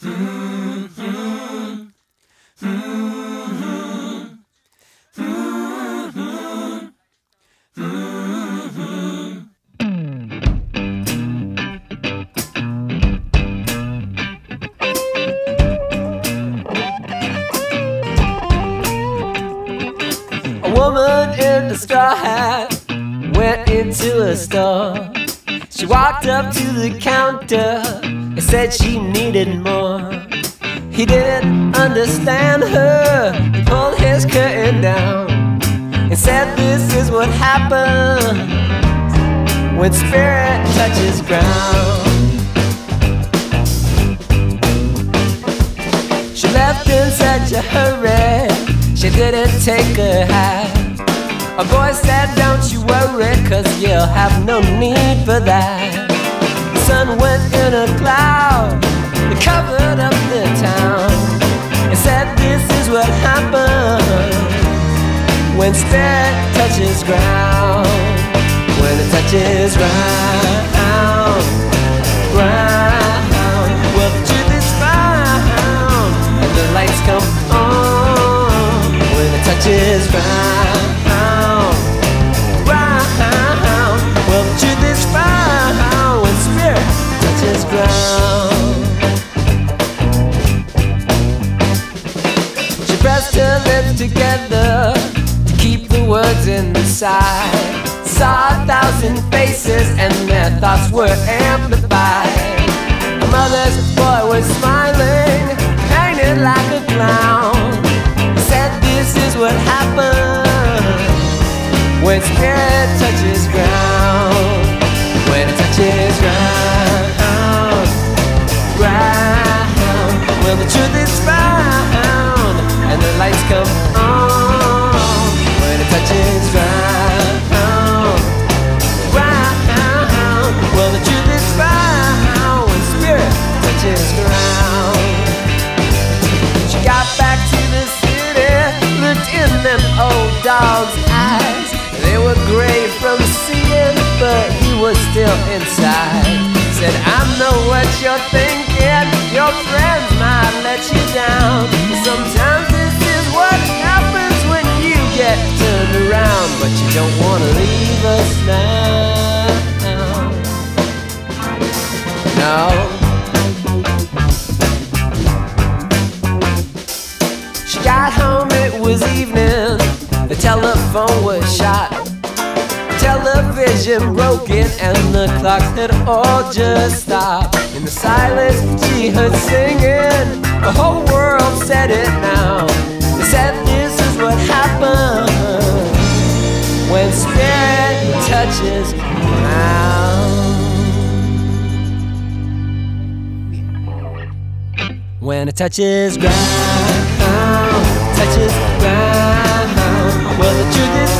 A woman in a straw hat went into a store. She walked up to the counter and said she needed more. He didn't understand her. He pulled his curtain down and said, This is what happens when spirit touches ground. She left in such a hurry, she didn't take her hat. A boy said, Don't you worry, cause you'll have no need for that. Sun went in a cloud, it covered up the town. It said, This is what happens when spirit touches ground. When it touches ground, her lips together to keep the words inside. Saw a thousand faces and their thoughts were amplified. Her mother's boy was smiling, painted like a clown. Said, This is what happens when spirit touches ground. When dog's eyes. They were gray from seeing, but he was still inside. Said, I know what you're thinking. Your friends might let you down. Sometimes this is what happens when you get turned around, but you don't want to leave us now. No. The telephone was shot. Television broken, and the clocks had all just stopped. In the silence, she heard singing. The whole world said it now. They said, This is what happens when spirit touches ground. When it touches ground, touches ground. Well, the truth is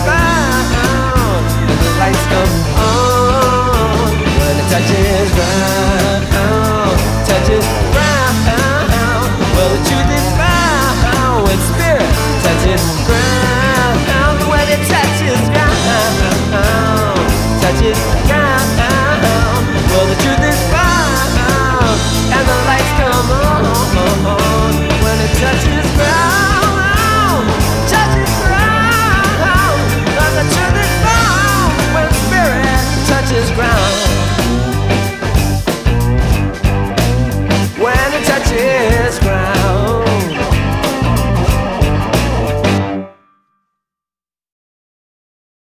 magic.